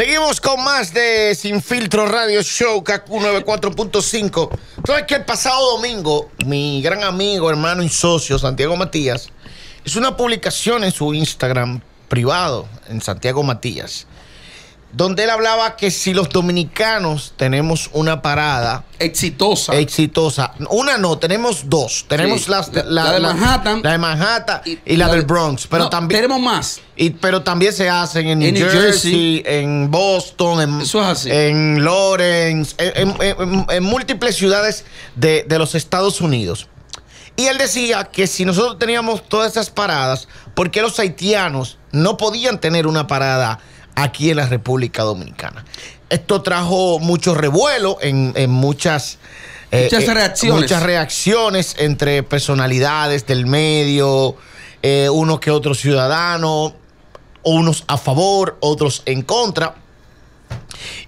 Seguimos con más de Sin Filtro Radio Show, KQ 94.5. ¿Sabes que el pasado domingo, mi gran amigo, hermano y socio, Santiago Matías, hizo una publicación en su Instagram privado, en Santiago Matías, donde él hablaba que si los dominicanos tenemos una parada Exitosa. exitosa, una no, tenemos dos. Tenemos Sí. las- La- la de Manhattan. la de Manhattan y, la, del Bronx, pero No, también Tenemos más. y, pero también se hacen en New, En New Jersey, en Boston, en, Eso es así. en Lawrence, en, en- en- en múltiples ciudades de, de los Estados Unidos. Y él decía que si nosotros teníamos todas esas paradas, ¿por qué los haitianos no podían tener una parada aquí en la República Dominicana? Esto trajo mucho revuelo en, en muchas... eh, Muchas reacciones. Muchas reacciones entre personalidades del medio, eh, uno que otro ciudadano, unos a favor, otros en contra.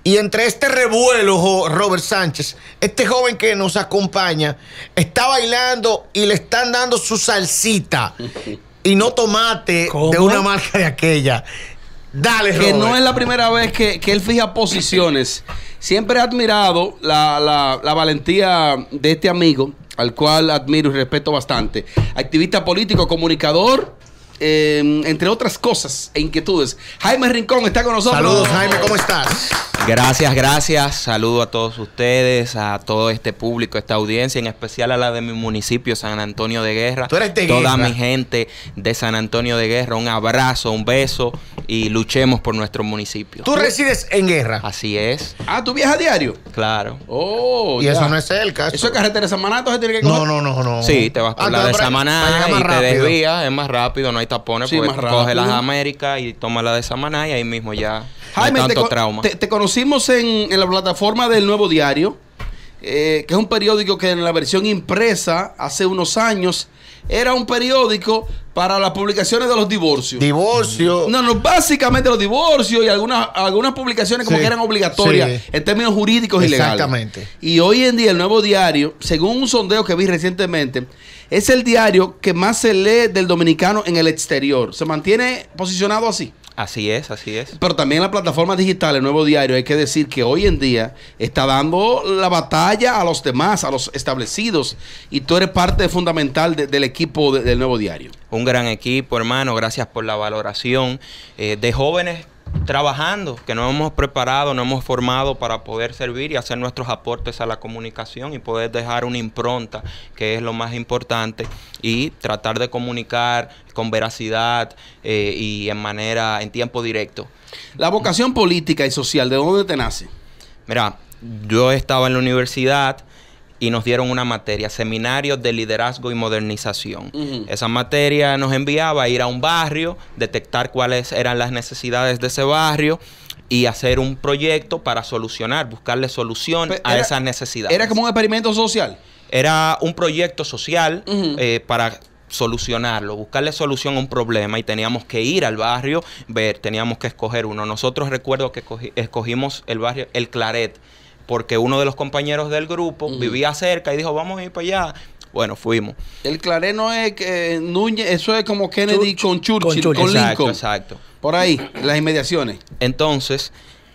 Y entre este revuelo, Robert Sánchez, este joven que nos acompaña, está bailando y le están dando su salsita y no tomate ¿Cómo? de una marca de aquella. Dale, Que Robert. no es la primera vez que, que él fija posiciones. Siempre he admirado la, la- la valentía de este amigo, al cual admiro y respeto bastante. Activista político, comunicador, eh, entre otras cosas e inquietudes. Jaime Rincón está con nosotros. Saludos, Jaime, ¿cómo estás? Gracias, gracias. Saludo a todos ustedes, a todo este público, esta audiencia, en especial a la de mi municipio, San Antonio de Guerra. Tú eres de Toda Guerra. mi gente de San Antonio de Guerra, un abrazo, un beso y luchemos por nuestro municipio. Tú resides en guerra. Así es, Ah, ¿tú viajas diario? claro. Oh, y ya. eso no es cerca. Eso es carretera de San Manato, se tiene que No, coger? no, no, no. Sí, te vas por Ah, la de Samaná y te desvías, es más rápido, no hay tapones, Sí, porque coge las. Américas y toma la de Samaná y ahí mismo ya no hay Jaime, te, tanto co- trauma. te- te conocimos en, en la plataforma del Nuevo Diario, eh, que es un periódico que en la versión impresa hace unos años era un periódico para las publicaciones de los divorcios. Divorcio. No, no, básicamente los divorcios y algunas, algunas publicaciones como Sí, que eran obligatorias sí. en términos jurídicos y legales. Exactamente. Y hoy en día el nuevo diario, según un sondeo que vi recientemente, es el diario que más se lee del dominicano en el exterior. Se mantiene posicionado así. Así es, así es. Pero también la plataforma digital, el nuevo diario, hay que decir que hoy en día está dando la batalla a los demás, a los establecidos, y tú eres parte fundamental de- del equipo de- del nuevo diario. Un gran equipo, hermano. Gracias por la valoración eh, de jóvenes trabajando, que nos hemos preparado, nos hemos formado para poder servir y hacer nuestros aportes a la comunicación y poder dejar una impronta, que es lo más importante, y tratar de comunicar con veracidad eh, y en manera, en tiempo directo. La vocación política y social, ¿de dónde te nace? Mira, yo estaba en la universidad y nos dieron una materia, seminarios de liderazgo y modernización. Esa materia nos enviaba a ir a un barrio, detectar cuáles eran las necesidades de ese barrio y hacer un proyecto para solucionar, buscarle solución Pe- a era- esas necesidades. Era como un experimento social. Era un proyecto social eh, para solucionarlo, buscarle solución a un problema y teníamos que ir al barrio, ver, teníamos que escoger uno. Nosotros recuerdo que escogi- escogimos el barrio El Claret, porque uno de los compañeros del grupo vivía cerca y dijo, vamos a ir para allá. Bueno, fuimos. El Claret no es que Núñez, eso es como Kennedy con Churchill, con, Churchill. Lincoln. Exacto, exacto. Por ahí, las inmediaciones. Entonces,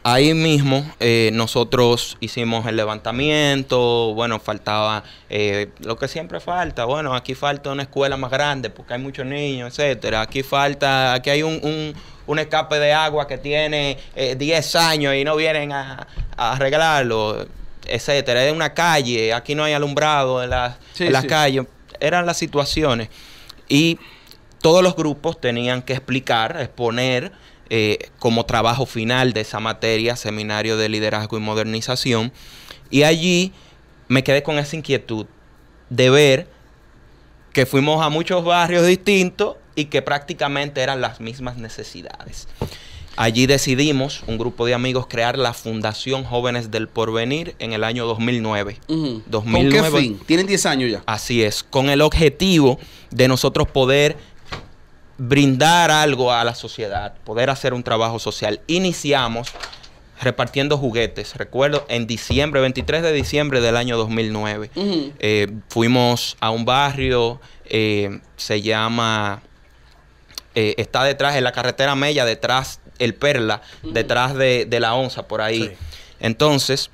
ahí mismo eh, nosotros hicimos el levantamiento, bueno, faltaba eh, lo que siempre falta, bueno, aquí falta una escuela más grande porque hay muchos niños, etcétera, aquí falta, aquí hay un, un, un escape de agua que tiene eh, 10 años y no vienen a, a arreglarlo, etcétera, es una calle, aquí no hay alumbrado en, las Sí, en las sí. calles, eran las situaciones y todos los grupos tenían que explicar, exponer eh, como trabajo final de esa materia, seminario de liderazgo y modernización. Y allí me quedé con esa inquietud de ver que fuimos a muchos barrios distintos y que prácticamente eran las mismas necesidades. Allí decidimos, un grupo de amigos, crear la Fundación Jóvenes del Porvenir en el año 2009. Ujú. 2009. ¿Con qué fin? Tienen 10 años ya. Así es, con el objetivo de nosotros poder brindar algo a la sociedad, poder hacer un trabajo social. Iniciamos repartiendo juguetes. Recuerdo, en diciembre, 23 de diciembre del año 2009, Ujú. eh, fuimos a un barrio, eh, se llama, eh, está detrás, en la carretera Mella, detrás el Perla, detrás de, de la onza, por ahí. Sí. Entonces,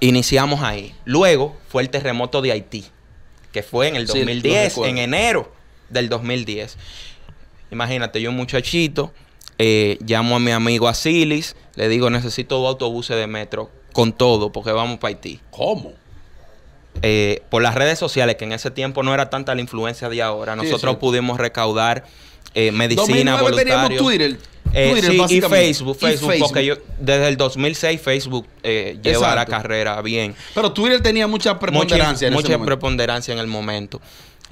iniciamos ahí. Luego fue el terremoto de Haití, que fue en el Sí, lo 2010, recuerdo. en enero del 2010. Imagínate, yo un muchachito, eh, llamo a mi amigo Asilis, le digo, necesito dos autobuses de metro con todo, porque vamos para Haití. ¿Cómo? Eh, por las redes sociales, que en ese tiempo no era tanta la influencia de ahora, Sí, nosotros sí. pudimos recaudar eh, medicina, 2009 teníamos voluntarios. Twitter. Eh, Twitter, sí, y. Facebook, Y Facebook, porque yo desde el 2006 Facebook eh, lleva la carrera bien. Pero Twitter tenía mucha preponderancia en mucha ese momento. preponderancia en el momento.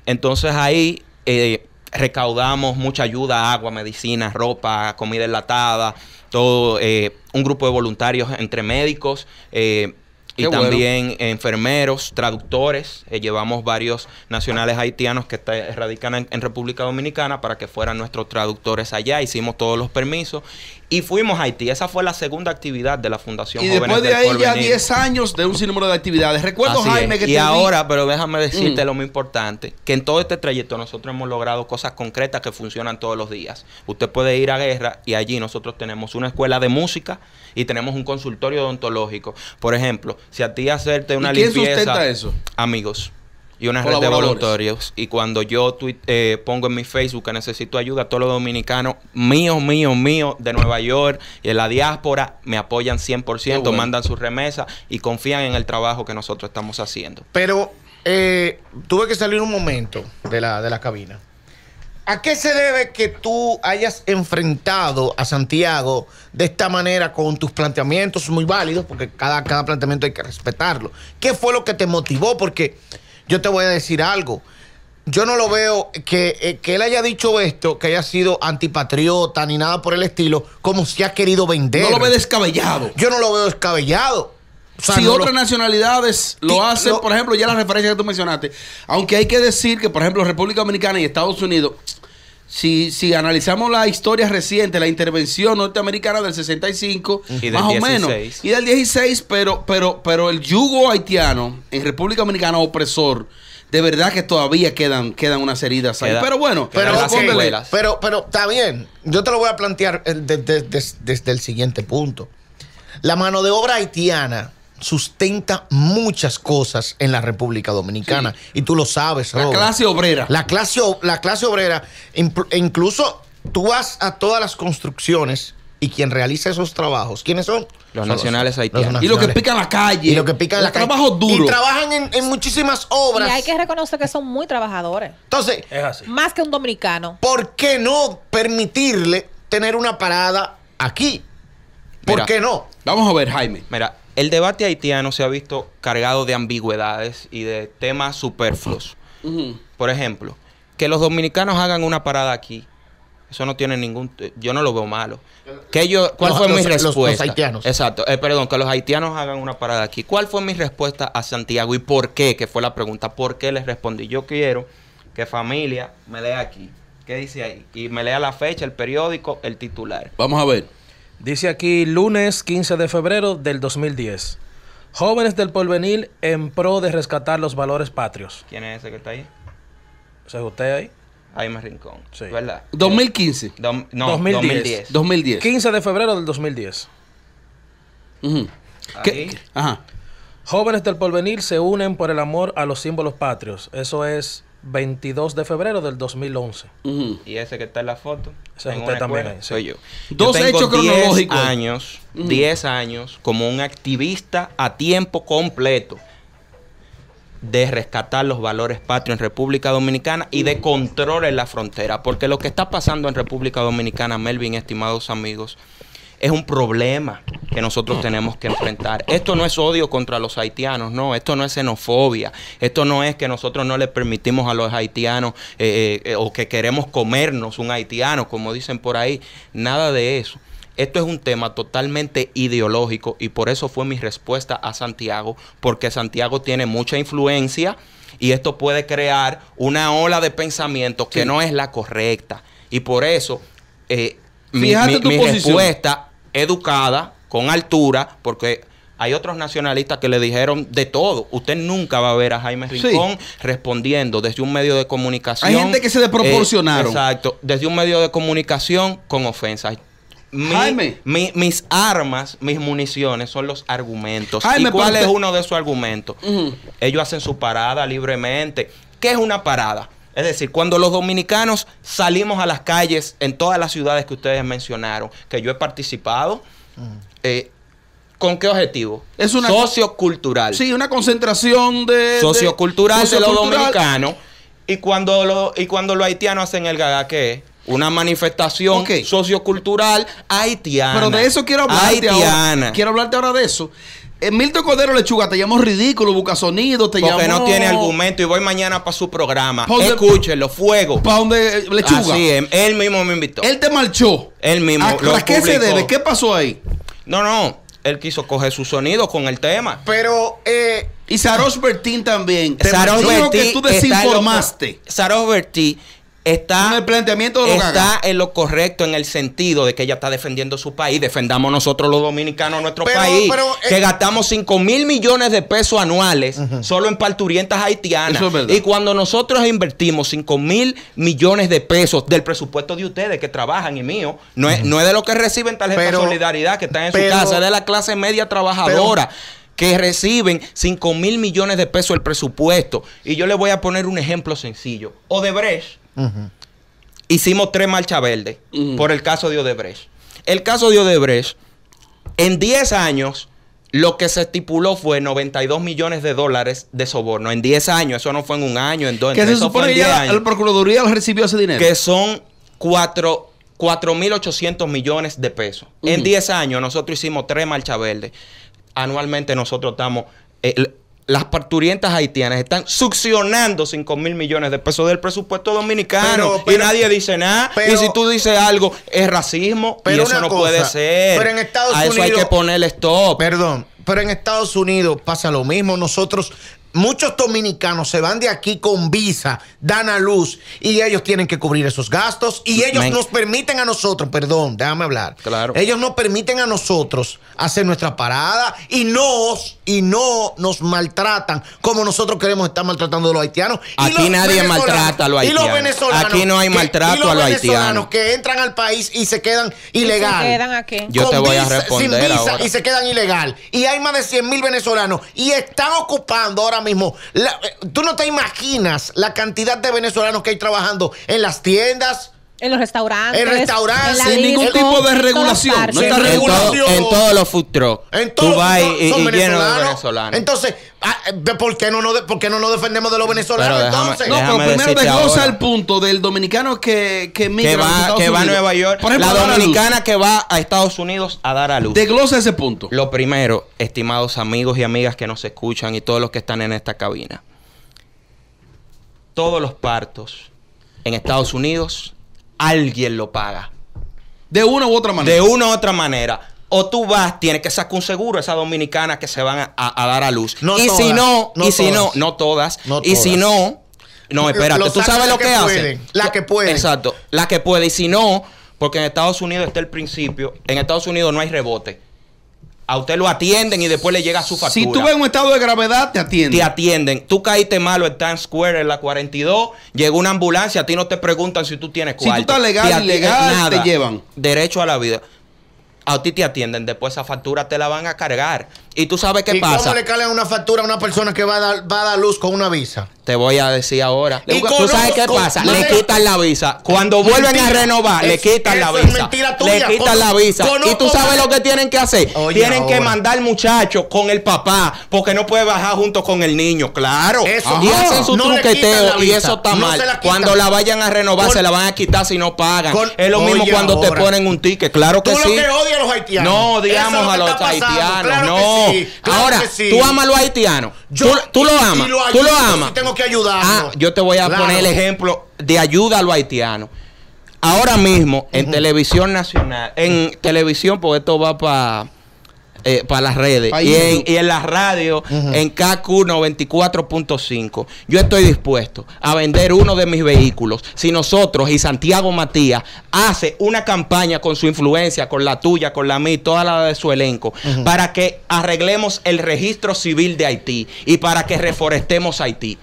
Entonces ahí eh, recaudamos mucha ayuda, agua, medicina, ropa, comida enlatada, todo, eh, un grupo de voluntarios entre médicos eh, y Qué bueno. también enfermeros, traductores. Eh, llevamos varios nacionales haitianos que está- radican en, en República Dominicana para que fueran nuestros traductores allá. Hicimos todos los permisos y fuimos a Haití. Esa fue la segunda actividad de la Fundación Y Jóvenes después de ahí ya Porvenir. 10 años de un sinnúmero de actividades. Recuerdo, Así Jaime, es. que y te ahora, pero déjame decirte Mm. lo muy importante, que en todo este trayecto nosotros hemos logrado cosas concretas que funcionan todos los días. Usted puede ir a guerra y allí nosotros tenemos una escuela de música y tenemos un consultorio odontológico. Por ejemplo, si a ti hacerte una ¿Y quién limpieza, sustenta eso? amigos. Y una red de voluntarios. Y cuando yo eh, pongo en mi Facebook que necesito ayuda, todos los dominicanos míos, míos, míos, de Nueva York y en la diáspora, me apoyan 100%, Qué bueno. mandan sus remesas y confían en el trabajo que nosotros estamos haciendo. Pero eh, tuve que salir un momento de la, de la cabina. ¿A qué se debe que tú hayas enfrentado a Santiago de esta manera con tus planteamientos muy válidos? Porque cada, cada planteamiento hay que respetarlo. ¿Qué fue lo que te motivó? Porque yo te voy a decir algo. Yo no lo veo que, eh, que él haya dicho esto, que haya sido antipatriota ni nada por el estilo, como si ha querido vender. No lo ve descabellado. Yo no lo veo descabellado. O sea, si no lo- otras nacionalidades lo hacen, por ejemplo, ya la referencia que tú mencionaste, aunque hay que decir que, por ejemplo, República Dominicana y Estados Unidos, si, si analizamos la historia reciente, la intervención norteamericana del 65, Y del más o menos, 16. y del 16, pero, pero, pero el yugo haitiano en República Dominicana opresor, de verdad que todavía quedan, quedan unas heridas ahí. Queda- Pero bueno, Pero, las ok, póngale- secuelas. pero, pero está bien. Yo te lo voy a plantear eh, de- de- de- desde el siguiente punto. La mano de obra haitiana sustenta muchas cosas en la República Dominicana. Y tú lo sabes, la Robert. clase obrera. La clase, la clase obrera, e incluso tú vas a todas las construcciones y quien realiza esos trabajos, ¿quiénes son? Los Son nacionales haitianos. y lo que pican la calle. Y lo que pican en la los calle. trabajos duros. Y trabajan en, en muchísimas obras. Y hay que reconocer que son muy trabajadores. Entonces, Es así. Más que un dominicano. ¿por qué no permitirle tener una parada aquí? ¿Por Mira. qué no? Vamos a ver, Jaime. Mira, el debate haitiano se ha visto cargado de ambigüedades y de temas superfluos. Por ejemplo, que los dominicanos hagan una parada aquí, eso no tiene ningún... Yo no lo veo malo. Que yo, ¿Cuál Los- fue mi los- los- los respuesta? haitianos. Exacto. eh, perdón, que los haitianos hagan una parada aquí. ¿Cuál fue mi respuesta a Santiago y por qué? Que fue la pregunta. ¿Por qué les respondí? Yo quiero que familia me lea aquí. ¿Qué dice ahí? Y me lea la fecha, el periódico, el titular. Vamos a ver. Dice aquí lunes 15 de febrero del 2010. Jóvenes del porvenir en pro de rescatar los valores patrios. ¿Quién es ese que está ahí? ¿Se es usted ahí? Jaime Rincón. Sí. ¿Verdad? 2015. Dom- no, 2010. 2010. 2010. 15 de febrero del 2010. Ujú. Ahí. ¿Qué? Ajá. Jóvenes del porvenir se unen por el amor a los símbolos patrios. Eso es 22 de febrero del 2011. Ujú. Y ese que está en la foto. Ese usted también escuela, ahí, sí. Soy yo. Dos yo tengo hechos 10 cronológicos. años, Ujú. 10 años como un activista a tiempo completo de rescatar los valores patrios en República Dominicana y de control en la frontera. Porque lo que está pasando en República Dominicana, Melvin, estimados amigos, es un problema que nosotros tenemos que enfrentar. Esto no es odio contra los haitianos, no, esto no es xenofobia, esto no es que nosotros no le permitimos a los haitianos eh, eh, o que queremos comernos un haitiano, como dicen por ahí, nada de eso. Esto es un tema totalmente ideológico y por eso fue mi respuesta a Santiago, porque Santiago tiene mucha influencia y esto puede crear una ola de pensamiento que Sí. no es la correcta. Y por eso eh, mi, respuesta educada, con altura, porque hay otros nacionalistas que le dijeron de todo. Usted nunca va a ver a Jaime Sí. Rincón respondiendo desde un medio de comunicación. Hay gente que se desproporcionaron. Eh, exacto, desde un medio de comunicación con ofensas. mi- Jaime. mi- mis armas, mis municiones son los argumentos. Jaime, ¿Y cuál es uno de esos argumentos? Ellos hacen su parada libremente. ¿Qué es una parada? Es decir, cuando los dominicanos salimos a las calles en todas las ciudades que ustedes mencionaron, que yo he participado, eh, ¿con qué objetivo? Es una- sociocultural. Sí, una concentración de. de- sociocultural de los sociocultural. dominicanos. Y cuando, lo- y cuando los haitianos hacen el gaga, ¿qué es? Una manifestación Ok. sociocultural haitiana. Pero de eso quiero hablarte Haitiana. ahora. Quiero hablarte ahora de eso. Eh, Milton Cordero Lechuga te llamó ridículo, busca sonido, te Porque llamó. no tiene argumento y voy mañana para su programa. Pa' donde- Escúchenlo, fuego. ¿Para dónde Lechuga? Así es, él mismo me invitó. Él te marchó. Él mismo ¿A, lo a qué se debe? ¿Qué pasó ahí? No, no, él quiso coger su sonido con el tema. Pero, eh, Y Saros Bertín también. Te Saros dijo que tú desinformaste. Saros Bertí está En el planteamiento de los está en lo correcto en el sentido de que ella está defendiendo su país. Defendamos nosotros los dominicanos nuestro Pero- país. pero, eh, que gastamos 5 mil millones de pesos anuales solo en parturientas haitianas. Es. Y cuando nosotros invertimos 5 mil millones de pesos del presupuesto de ustedes que trabajan y mío, no es, no es de lo que reciben tarjeta Pero- solidaridad que están en pero- su casa, es de la clase media trabajadora. que reciben 5 mil millones de pesos el presupuesto. Y yo le voy a poner un ejemplo sencillo. Odebrecht hicimos tres marchas verdes por el caso de Odebrecht. El caso de Odebrecht, en 10 años, lo que se estipuló fue 92 millones de dólares de soborno. En 10 años, eso no fue en un año, en dos, en Que se tres, eso fue supone en que 10 ya la, años. la Procuraduría recibió ese dinero. Que son 4 4.800 millones de pesos. En Ujú. 10 años nosotros hicimos tres marchas verdes. Anualmente nosotros estamos... eh, las parturientas haitianas están succionando 5 mil millones de pesos del presupuesto dominicano Pero- pero- y nadie dice nada. pero- y si tú dices algo, es racismo y Pero eso una no cosa, puede ser. pero en Estados A eso hay Unidos- que ponerle stop. Perdón, pero en Estados Unidos pasa lo mismo. Nosotros, muchos dominicanos se van de aquí con visa, dan a luz y ellos tienen que cubrir esos gastos y ellos Men- nos permiten a nosotros, perdón, déjame hablar. Claro. Ellos nos permiten a nosotros hacer nuestra parada y nos y no nos maltratan como nosotros queremos estar maltratando a los haitianos. Y Aquí los nadie maltrata a los y los haitianos. venezolanos Aquí no hay que- maltrato y los a los venezolanos haitianos. que entran al país y se quedan ilegal. quedan aquí. Yo te con voy a visa- responder sin visa ahora. y se quedan ilegal. Y hay más de 100 mil venezolanos y están ocupando ahora mismo. la- eh, Tú no te imaginas la cantidad de venezolanos que hay trabajando en las tiendas. En los restaurantes. En restaurantes, sin ningún tipo de regulación, no está Sin en, todo- regulación. en todos los food trucks. En todos y, y- lleno de venezolanos. venezolanos. Entonces, ah, eh, ¿por qué no, nos- por qué no nos defendemos de los venezolanos? Pero déjame- entonces? No, pero primero desglosa el punto del dominicano que, que migra que a va, Estados que va a. Nueva York. Por ejemplo, la a a dominicana que va a Estados Unidos a dar a luz. Desglosa ese punto. Lo primero, estimados amigos y amigas que nos escuchan y todos los que están en esta cabina. Todos los partos en Estados Unidos, alguien lo paga. De una u otra manera. De una u otra manera. O tú vas, tienes que sacar un seguro a esa dominicana que se van a, a- a dar a luz. No y todas, si no, no y si no, todas. no todas. No y si no, no, espérate, tú sabes lo que, que hacen. las que pueden. Exacto, la que puede. Y si no, porque en Estados Unidos está el principio, en Estados Unidos no hay rebote. A usted lo atienden y después le llega su factura. si tú ves un estado de gravedad, te atiende. te atienden. Tú caíste malo en Times Square en la 42, llegó una ambulancia, a ti no te preguntan si tú tienes Si tú cuarto. estás legal, ilegal, te llevan. Derecho a la vida. A ti te atienden, después esa factura te la van a cargar. Y tú sabes qué ¿Y pasa. cómo le calan una factura a una persona que va a dar, va a dar luz con una visa? Te voy a decir ahora. Y ¿Tú sabes qué pasa? no le quitan la visa. Cuando vuelven a renovar, le quitan la visa. tuya. Le quitan la visa. y tú sabes lo que tienen que hacer. Oye, tienen que mandar muchachos con el papá porque no puede bajar junto con el niño. Claro. Eso- y Ajá. hacen su No truqueteo y eso está No mal. la. Cuando la vayan a renovar, Con- se la van a quitar si no pagan. Con- es lo mismo Oye, cuando te ponen un ticket. Claro que Tú sí. lo que odias a los haitianos. No, lo a los haitianos. No. Que sí, claro Ahora, sí. tú amas a los haitianos. Yo- tú, tú lo amas. lo tú lo amas. tengo que ayudarlo. Ah, yo te voy a Claro. poner el ejemplo de ayuda a los haitianos. Ahora mismo, en televisión nacional, en televisión, porque esto va para para las redes y en, YouTube. y en la radio, en KQ 94.5. Yo estoy dispuesto a vender uno de mis vehículos si nosotros y Santiago Matías hace una campaña con su influencia, con la tuya, con la mía, toda la de su elenco, para que arreglemos el registro civil de Haití y para que reforestemos Haití.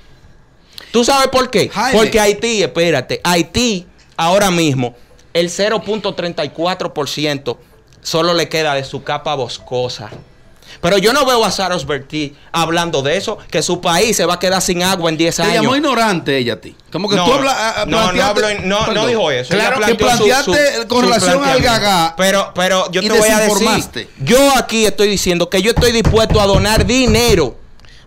¿Tú sabes por qué? Jaime. Porque Haití, espérate, Haití ahora mismo el 0.34% solo le queda de su capa boscosa. Pero yo no veo a Saros Bertí hablando de eso, que su país se va a quedar sin agua en 10 Te años. llamó ignorante ella a ti. Como que No, tú hablas. a- a- no, no, hablo- no, dijo eso. Claro que su- planteaste su- con su relación al gaga. Pero, pero yo te voy a decir, yo aquí estoy diciendo que yo estoy dispuesto a donar dinero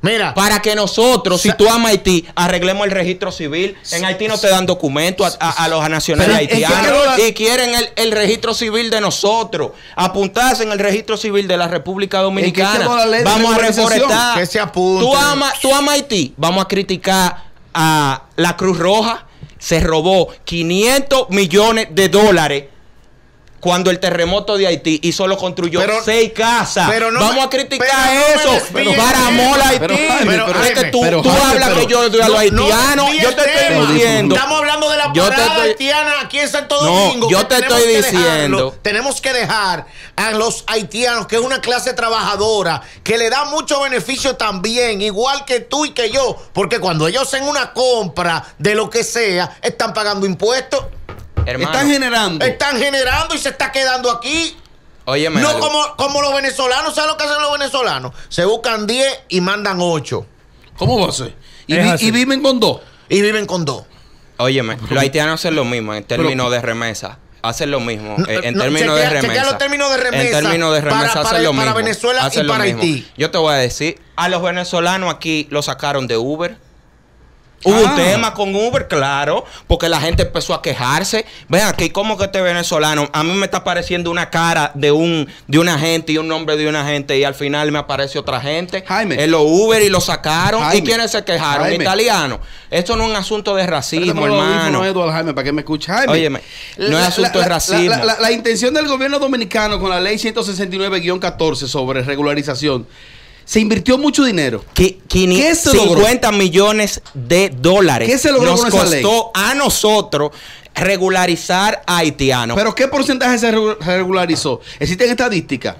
Mira, para que nosotros, si tú amas Haití, arreglemos el registro civil. En Haití no te dan documentos a, a- a los nacionales Pero, ¿en qué haitianos y quieren el, el registro civil de nosotros. Apuntarse en el registro civil de la República Dominicana. Vamos a reforestar. Que se apunten. Tú amas, tú amas Haití. Vamos a criticar a la Cruz Roja. Se robó 500 millones de dólares. Cuando el terremoto de Haití y solo construyó Pero- seis casas. pero no Vamos a criticar pero no eso. desvíes para de amor tema. a Haití. Pero, es que tú, hablas que yo doy a los haitianos. yo te estoy diciendo. Estamos hablando de la parada estoy- haitiana aquí en Santo No, Domingo. yo te estoy diciendo. Tenemos que dejar a los haitianos, que es una clase trabajadora, que le da mucho beneficio también, igual que tú y que yo. Porque cuando ellos en una compra de lo que sea, están pagando impuestos, Hermano, Están generando. están generando y se está quedando aquí. óyeme No algo. como, como los venezolanos, ¿sabes lo que hacen los venezolanos? Se buscan 10 y mandan 8. ¿Cómo va a ser? Y, vi- viven con dos. Y viven con dos. Óyeme, los haitianos hacen lo mismo en términos de remesa. Hacen lo mismo No, eh, en no, términos chequea- de remesa. chequea los términos de remesa En términos de remesa para- hacen lo para mismo. Venezuela y hacen para. Haití. Yo te voy a decir, a los venezolanos aquí lo sacaron de Uber. Hubo Ah. un tema con Uber, claro, porque la gente empezó a quejarse. Ven aquí, ¿cómo que este venezolano? A mí me está apareciendo una cara de un de una gente y un nombre de una gente y al final me aparece otra gente. Jaime. En los Uber y lo sacaron. ¿Y quiénes se quejaron? Jaime. Italianos. Esto no es un asunto de racismo, hermano. Eduardo Jaime, para que me escuche. Jaime, Óyeme, no es asunto de racismo. La intención del gobierno dominicano con la ley 169-14 sobre regularización, se invirtió mucho dinero. Quini- ¿Qué se logró? 50 millones de dólares. ¿Qué se logró Nos con esa ley? costó a nosotros regularizar a haitianos. Pero ¿qué porcentaje se regu- regularizó? ¿Existen estadísticas?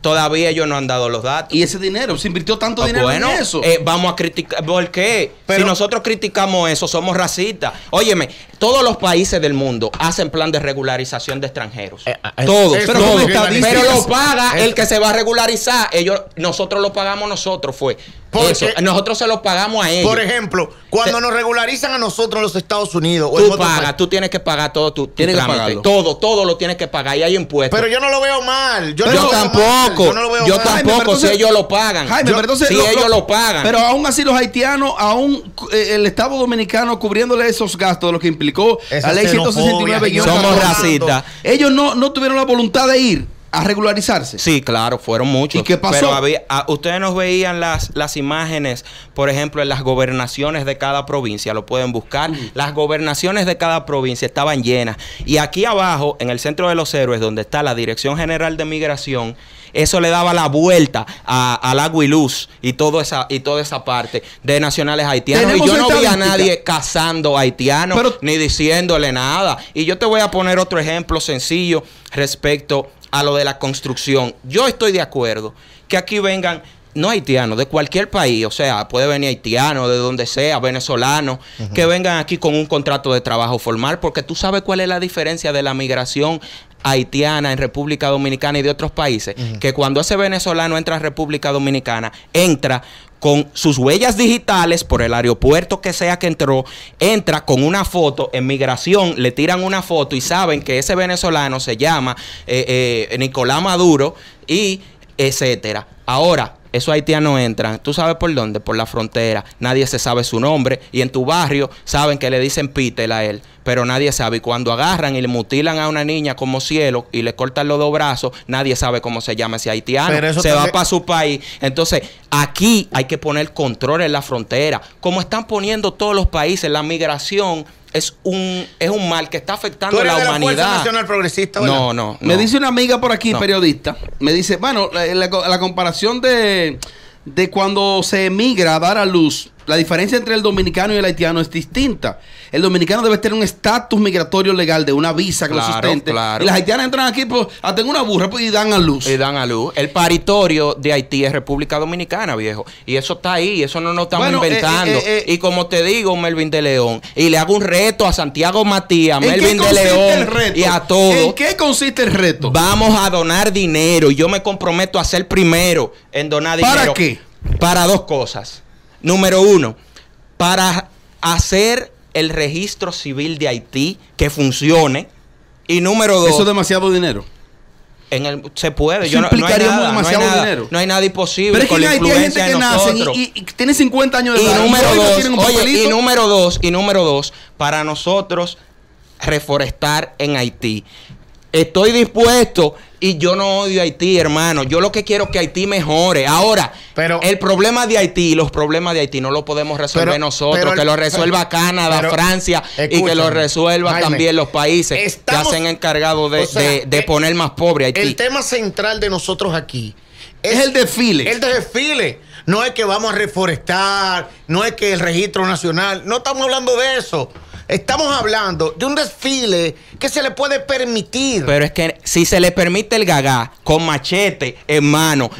Todavía ellos no han dado los datos. Y ese dinero, se invirtió tanto Ah, dinero bueno, en eso. eh, vamos a criticar. ¿Por qué? Pero- si nosotros criticamos eso, somos racistas. Óyeme, todos los países del mundo hacen plan de regularización de extranjeros. Eh, eh, todos, estadísticas. Pero lo paga el que se va a regularizar. Ellos, nosotros lo pagamos nosotros, fue. Porque- Eso. Nosotros se lo pagamos a ellos. Por ejemplo, cuando Te- nos regularizan a nosotros en los Estados Unidos o Tú pagas, tú tienes que pagar todo tu, tu Tienes que pagarlo. Todo, todo lo tienes que pagar y hay impuestos. Pero yo no lo veo mal. Yo, no yo tampoco, Yo no lo veo yo mal. Jaime, tampoco, entonces- si ellos lo pagan. Jaime, Yo- entonces si lo- ellos lo- lo pagan. Pero aún así los haitianos, aún eh, el Estado dominicano cubriéndole esos gastos, lo que implicó Esa la ley xenofobia, 169 señor. Somos racistas. Ellos no, no tuvieron la voluntad de ir a regularizarse. Sí, claro, fueron muchos. ¿Y qué pasó? Pero había, ah, ustedes nos veían las, las imágenes, por ejemplo, en las gobernaciones de cada provincia, lo pueden buscar. Las gobernaciones de cada provincia estaban llenas. Y aquí abajo, en el centro de los héroes, donde está la Dirección General de Migración, eso le daba la vuelta a- al agua y luz y, todo esa, y toda esa parte de nacionales haitianos. Y yo no vi a nadie cazando haitianos Pero- ni diciéndole nada. Y yo te voy a poner otro ejemplo sencillo respecto a lo de la construcción. Yo estoy de acuerdo que aquí vengan no haitianos, de cualquier país, o sea, puede venir haitiano, de donde sea, venezolano, que vengan aquí con un contrato de trabajo formal, porque tú sabes cuál es la diferencia de la migración haitiana en República Dominicana y de otros países, que cuando ese venezolano entra a República Dominicana, entra con sus huellas digitales por el aeropuerto que sea que entró, entra con una foto en migración, le tiran una foto y saben que ese venezolano se llama eh, eh, Nicolás Maduro y etcétera. Ahora, esos haitianos entran, ¿tú sabes por dónde? Por la frontera. Nadie se sabe su nombre y en tu barrio saben que le dicen Peter a él, pero nadie sabe. Y cuando agarran y le mutilan a una niña como cielo y le cortan los dos brazos, nadie sabe cómo se llama ese haitiano. Pero eso Se va para su país. Entonces, aquí hay que poner control en la frontera. Como están poniendo todos los países, la migración es un, es un mal que está afectando Tú a eres la de la Fuerza humanidad. Nacional Progresista, ¿verdad? no, no, Me dice una amiga por aquí, No. periodista, me dice, bueno, la, la- la comparación de, de cuando se emigra a dar a luz la diferencia entre el dominicano y el haitiano es distinta. El dominicano debe tener un estatus migratorio legal de una visa que lo sustente. claro. Y las haitianas entran aquí pues, hasta en una burra pues, y dan a luz. Y dan a luz. El paritorio de Haití es República Dominicana, viejo. Y eso está ahí, eso no nos estamos Bueno, eh, inventando. eh, eh, eh. y como te digo, Melvin de León, y le hago un reto a Santiago Matías, a ¿En qué Melvin de León y a todos. ¿En qué consiste el reto? Vamos a donar dinero y yo me comprometo a ser primero en donar ¿Para dinero. qué? Para dos cosas. Número uno, para hacer el registro civil de Haití que funcione. Y número dos, Eso es demasiado dinero. en el, se puede. Yo no, no hay nada, no hay demasiado nada, dinero. No hay nada imposible Pero es que en Haití hay gente que nace y, y- y tiene 50 años de Y edad. número hoy no dos, un oye, y número dos, y número dos, para nosotros reforestar en Haití. Estoy dispuesto y yo no odio a Haití, hermano. Yo lo que quiero es que Haití mejore. Ahora, Pero- el problema de Haití, los problemas de Haití no lo podemos resolver Pero- nosotros, pero que lo resuelva Canadá, Francia y que lo resuelvan Jaime, también los países estamos- que hacen encargado de, o sea, de- de eh, poner más pobre a Haití. El tema central de nosotros aquí Es el desfile. El desfile. No es que vamos a reforestar, no es que el registro nacional, no estamos hablando de eso. Estamos hablando de un desfile que se le puede permitir. Pero es que si se le permite el gagá con machete en mano,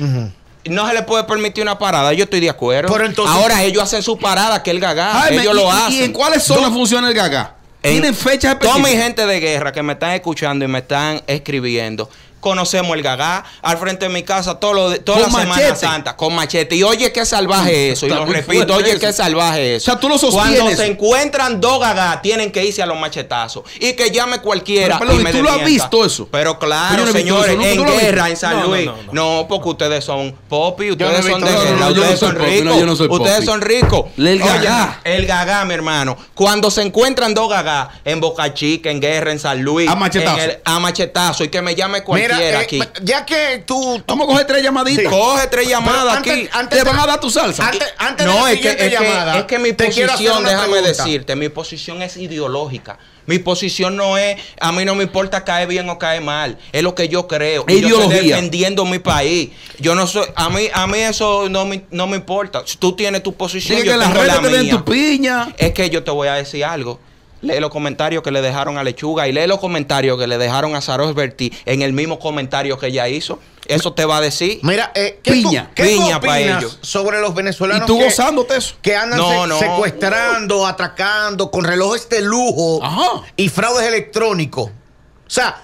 no se le puede permitir una parada. Yo estoy de acuerdo. Pero entonces- Ahora ellos hacen su parada, que el gagá. Jaime, ellos ¿y- lo hacen. ¿Y en cuáles zonas funciona el gaga? En- ¿Tienen fechas Toda mi específicas? gente de guerra que me están escuchando y me están escribiendo. Conocemos el gagá al frente de mi casa todo lo de- toda Con la Semana machete. Santa con machete. Y oye, qué salvaje eso. Y lo repito, oye, eso. qué salvaje eso. O sea, tú lo sostienes. Cuando se encuentran dos gagá, tienen que irse a los machetazos. Y que llame cualquiera. Pero, pero, y ¿y me tú lo has visto eso? Pero claro, no señores, eso, ¿nunca en guerra, en San Luis. no, No, no. porque ustedes son popi, ustedes son de guerra, ustedes son ricos. Ustedes son ricos. El gagá. el gagá, mi hermano. Cuando se encuentran dos gagá en Boca Chica, en Guerra, en San Luis. A machetazo. a machetazo. Y que me llame cualquiera Eh, aquí. ya que tú, tú- Vamos a coger tres llamaditas. Coge tres llamadas antes- aquí. antes Te van a dar tu salsa. Antes, antes no, de la es que, es, que, llamada, es que mi posición, déjame pregunta. decirte, mi posición es ideológica. Mi posición no es, a mí no me importa caer bien o caer mal. Es lo que yo creo. Y yo estoy ideología. defendiendo mi país. Yo no soy, a mí, a mí eso no me, no me importa. Si tú tienes tu posición, yo que las redes la te den mía. tu piña. Es que yo te voy a decir algo. Lee los comentarios que le dejaron a Lechuga y lee los comentarios que le dejaron a Saros Berti en el mismo comentario que ella hizo. Eso te va a decir. Mira, eh, ¿qué Piña, tú, qué tú piña pa' opinas ellos. sobre los venezolanos Y tú que, gozándote eso. que andan No, se- no. secuestrando, atracando con relojes de lujo Ajá. y fraudes electrónicos? O sea,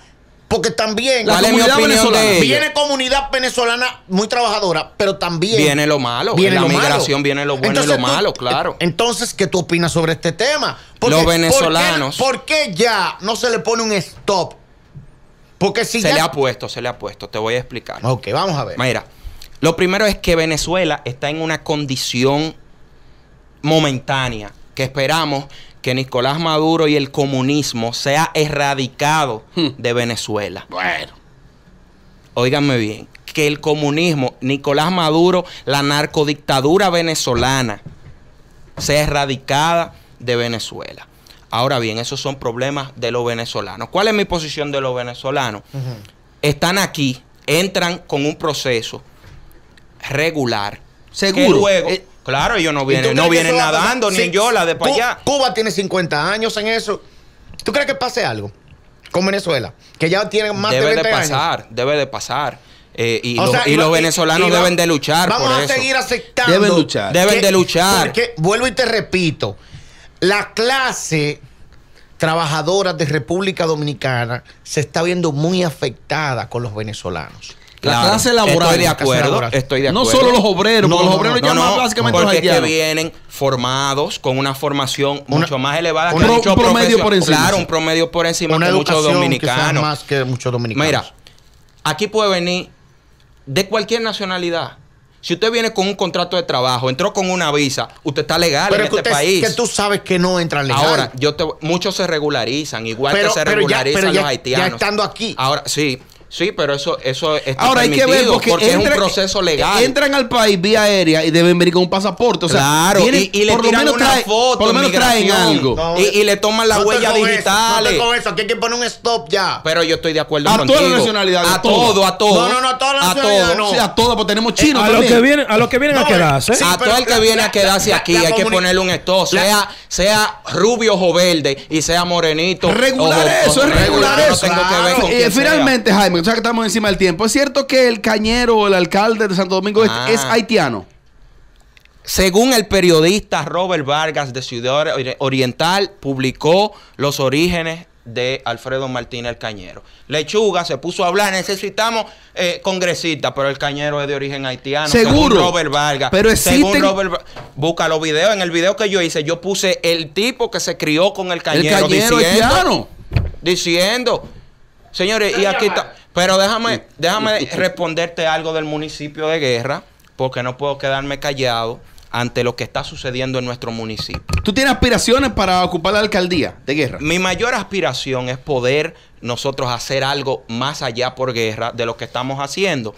porque también La ¿Cuál es mi comunidad venezolana. viene comunidad venezolana muy trabajadora, pero también Viene lo malo. viene en la lo malo. migración viene lo bueno Entonces y lo tú- malo, claro. Entonces, ¿qué tú opinas sobre este tema? Los ¿por qué- venezolanos- ¿por qué, ya no se le pone un stop? Porque si se ya... le ha puesto, se le ha puesto. Te voy a explicar. Ok, vamos a ver. Mira, lo primero es que Venezuela está en una condición momentánea que esperamos que Nicolás Maduro y el comunismo sea erradicado Hmm. de Venezuela. Bueno. Óiganme bien, que el comunismo, Nicolás Maduro, la narcodictadura venezolana, sea erradicada de Venezuela. Ahora bien, esos son problemas de los venezolanos. ¿Cuál es mi posición de los venezolanos? Están aquí, entran con un proceso regular. Seguro. Que luego, Eh, claro, ellos no ¿Y tú vienen, no vienen nadando, ni Sí, en Yola de para allá. Cuba tiene 50 años en eso. ¿Tú crees que pase algo con Venezuela? Que ya tienen más debe de de 20 años. pasar, debe de pasar. Eh, y O los, sea, y los venezolanos y deben de luchar Vamos por a eso. seguir aceptando. Deben luchar. Deben que- de luchar. Porque, vuelvo y te repito, la clase trabajadora de República Dominicana se está viendo muy afectada con los venezolanos. La Claro, clase laboral. Estoy de acuerdo, laboral. estoy de No acuerdo. solo los obreros, No, porque los no, obreros no, llaman no, básicamente los porque es que haitianos. vienen formados con una formación Una- mucho más elevada una- que un muchos promedio por encima, Claro, un promedio por encima Una que muchos dominicanos. quizás más que muchos dominicanos. Mira, aquí puede venir de cualquier nacionalidad. Si usted viene con un contrato de trabajo, entró con una visa, usted está legal pero en es que, este usted- país. que tú sabes que no entran legal. Ahora, yo te, muchos se regularizan, igual Pero- que se pero ya- regularizan ya- los haitianos. ya estando aquí. Ahora, sí. Sí, pero eso, eso está Ahora hay que ver porque, es un proceso legal. Entran al país vía aérea y deben venir con un pasaporte. O sea, claro, vienen- y, y le por lo tiran menos una traen- foto, Por lo menos traen algo. No, y, y le toman las No huellas eso, digitales. no eso. Aquí hay que poner un stop ya. Pero yo estoy de acuerdo A contigo. todas las nacionalidades, A todo, a todo. No, no, no, a todas las A nacionalidades todo. no. Sí, a todo, porque tenemos chinos a los que vienen, a los que vienen a No, quedarse. sí, a todo el que la- viene la- a quedarse la- aquí la hay que ponerle un stop. la- Sea, sea rubio o verde y sea morenito. Regular eso, es regular eso. tengo que ver Claro. con Eh, quién sea. finalmente, Jaime, o sea que estamos encima del tiempo. ¿Es cierto que el cañero o el alcalde de Santo Domingo Este Ah. es haitiano? Según el periodista Robert Vargas de Ciudad Ori- Oriental, publicó los orígenes de Alfredo Martínez el Cañero. Lechuga se puso a hablar, necesitamos eh, congresistas, pero el Cañero es de origen haitiano. Seguro. Según Robert Vargas. Pero Según existen- Robert Va- Busca los videos. En el video que yo hice, yo puse el tipo que se crió con el El Cañero. cañero diciendo, haitiano. diciendo. Señores, y aquí está. Pero déjame, déjame responderte algo del municipio de Guerra, porque no puedo quedarme callado ante lo que está sucediendo en nuestro municipio. ¿Tú tienes aspiraciones para ocupar la alcaldía de guerra? Mi mayor aspiración es poder nosotros hacer algo más allá por guerra de lo que estamos haciendo.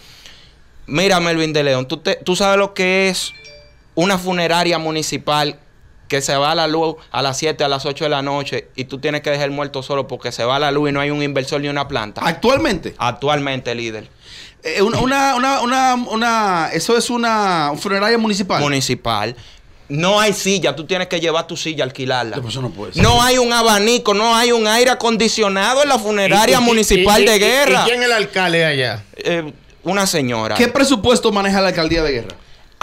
Mira, Melvin de León, ¿tú, te- tú sabes lo que es una funeraria municipal que se va a la luz a las 7, a las 8 de la noche y tú tienes que dejar muerto solo porque se va la luz y no hay un inversor ni una planta? Actualmente. Actualmente, líder. Eh, una, una, una, una, una- eso es una funeraria municipal. Municipal. No hay silla, tú tienes que llevar tu silla, alquilarla. No, pues eso no puede ser. No hay un abanico, no hay un aire acondicionado en la funeraria ¿Y- y- municipal y- de y- guerra. ¿Y quién es el alcalde allá? Eh, una señora. ¿Qué presupuesto maneja la alcaldía de guerra?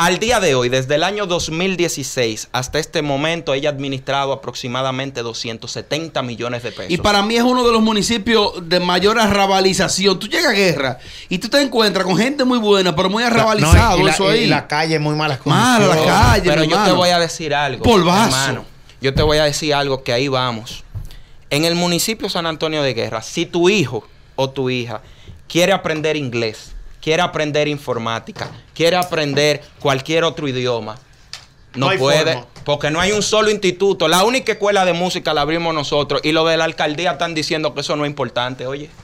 Al día de hoy, desde el año 2016 hasta este momento, ella ha administrado aproximadamente 270 millones de pesos. Y para mí es uno de los municipios de mayor arrabalización. Tú llegas a guerra y tú te encuentras con gente muy buena, pero muy arrabalizado No, y, y eso la, ahí. y la calle muy malas Mala condiciones. la calle. Pero yo te voy a decir algo. Polvazo. hermano. Yo te voy a decir algo que ahí vamos. En el municipio San Antonio de Guerra, si tu hijo o tu hija quiere aprender inglés, quiere aprender informática, quiere aprender cualquier otro idioma, no, puede, forma. porque no hay un solo instituto. La única escuela de música la abrimos nosotros y lo de la alcaldía están diciendo que eso no es importante, oye.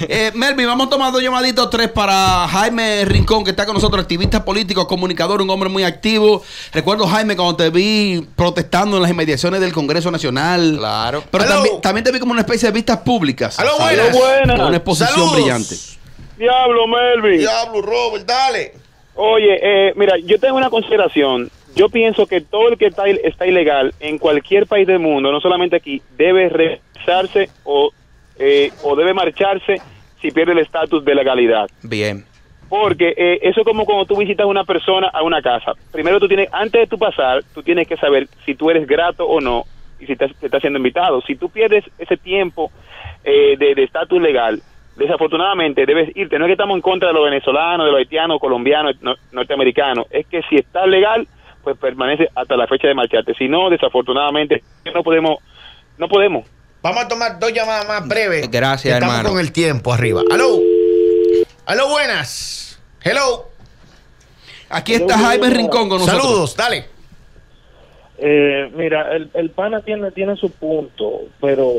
Eh, Melvin, vamos a tomar dos llamaditos, tres para Jaime Rincón, que está con nosotros, activista político, comunicador, un hombre muy activo. Recuerdo, Jaime, cuando te vi protestando en las inmediaciones del Congreso Nacional. Claro. Pero también, también te vi como una especie de vistas públicas. Aló, buenas. Una exposición Saludos. brillante. Diablo, Melvin. Diablo, Robert, dale. Oye, eh, mira, yo tengo una consideración. Yo pienso que todo el que está, está ilegal en cualquier país del mundo, no solamente aquí, debe regresarse o, eh, o debe marcharse si pierde el estatus de legalidad. Bien. Porque eh, eso es como cuando tú visitas a una persona a una casa. Primero tú tienes, antes de tu pasar, tú tienes que saber si tú eres grato o no y si estás, te estás siendo invitado. Si tú pierdes ese tiempo eh, de de estatus legal, desafortunadamente debes irte. No es que estamos en contra de los venezolanos, de los haitianos, colombianos, no- norteamericanos. Es que si estás legal, pues permanece hasta la fecha de marcharte. Si no, desafortunadamente, no podemos, no podemos. Vamos a tomar dos llamadas más breves. Gracias, Estamos hermano. con el tiempo arriba. Aló. Aló, buenas. Hello. Aquí está Jaime Rincón con nosotros. Saludos, dale. Eh, mira, el, el pana tiene, tiene su punto, pero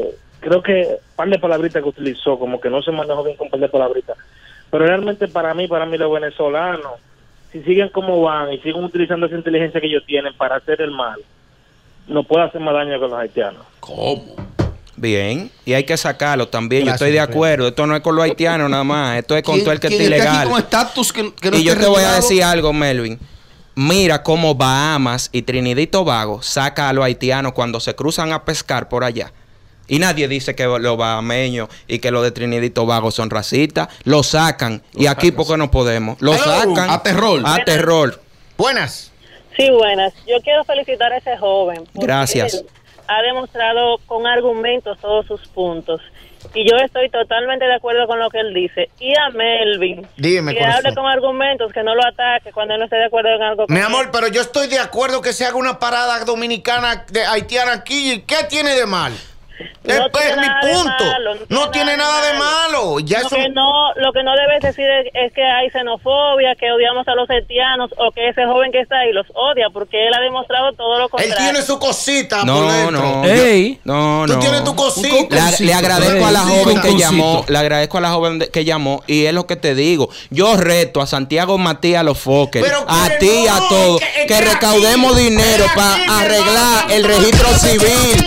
creo que un par de palabritas que utilizó, como que no se manejó bien con un par de palabritas. Pero realmente para mí, para mí los venezolanos, si siguen como van y siguen utilizando esa inteligencia que ellos tienen para hacer el mal, no puede hacer más daño que los haitianos. ¿Cómo? Bien, y hay que sacarlo también. Gracias, yo estoy de acuerdo. Esto no es con los haitianos nada más. Esto es con ¿Quién- todo el que está aquí ilegal. con estatus que, que no Y yo te voy a decir algo, Melvin. Mira cómo Bahamas y Trinidad y Tobago saca a los haitianos cuando se cruzan a pescar por allá. Y nadie dice que los bahameños y que los de Trinidad y Tobago son racistas. Lo sacan. y aquí, ¿por qué no podemos? Lo Hello. sacan. A terror. A terror. Buenas. Sí, buenas. Yo quiero felicitar a ese joven. porque Gracias. él Ha demostrado con argumentos todos sus puntos. Y yo estoy totalmente de acuerdo con lo que él dice. Y a Melvin, Dime, que corazón. hable con argumentos, que no lo ataque cuando él no esté de acuerdo en algo. con Mi él. amor, pero yo estoy de acuerdo que se haga una parada dominicana de haitiana aquí. ¿Qué tiene de mal? Es, No tiene es mi nada de punto. malo, no tiene nada de malo. Ya lo eso- que no lo que no debes decir es, es que hay xenofobia, que odiamos a los haitianos o que ese joven que está ahí los odia porque él ha demostrado todo lo él contrario. tiene su cosita por No, dentro. no. Ey. No, Tú no. tienes tu cosita. Le, agradezco ey, a la joven que llamó, le agradezco a la joven que llamó y es lo que te digo. Yo reto a Santiago Matías los Pero a ti, no, a todos, que- que, que recaudemos aquí- dinero para aquí, mi arreglar el registro no, no, no, civil.